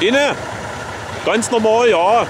Inne? Ganz normal, ja.